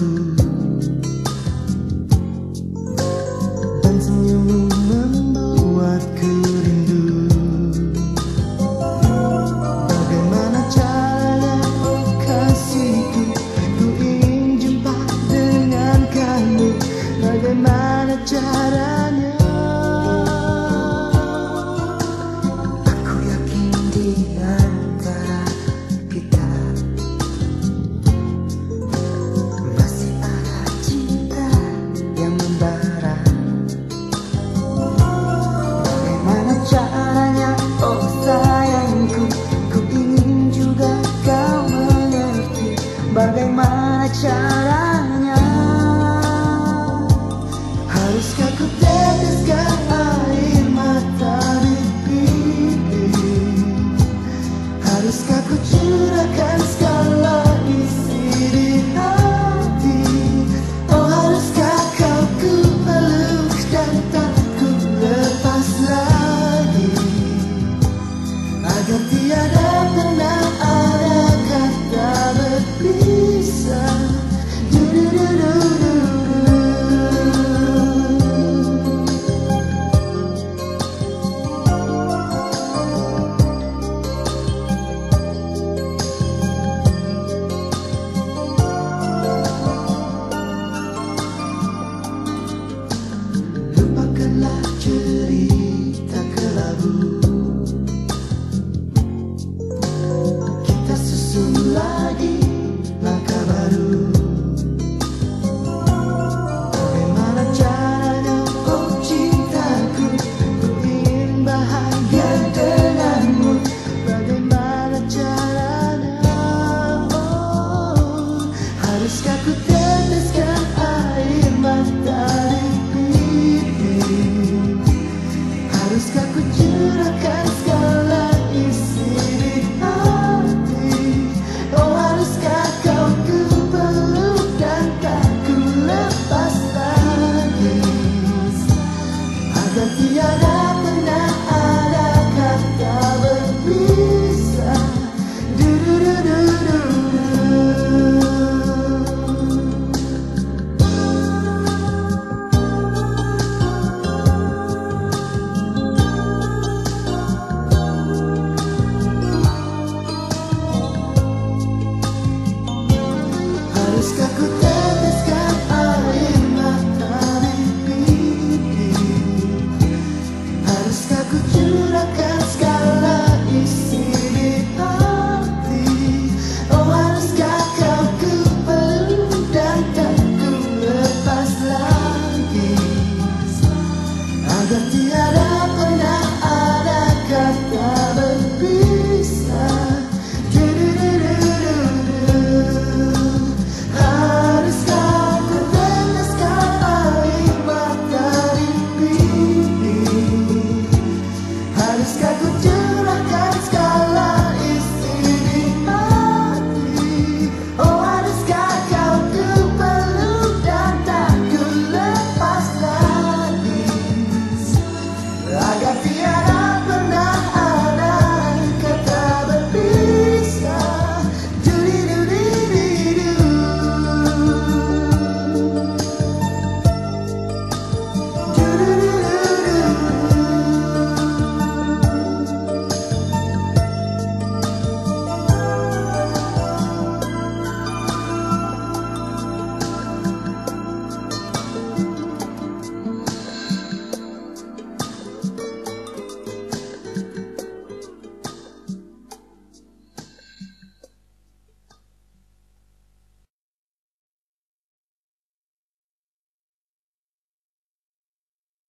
aku Dan senyummu membuatku rindu Bagaimana cara oh kasihku? Ku ingin jumpa dengan kamu. Bagaimana cara 丸四角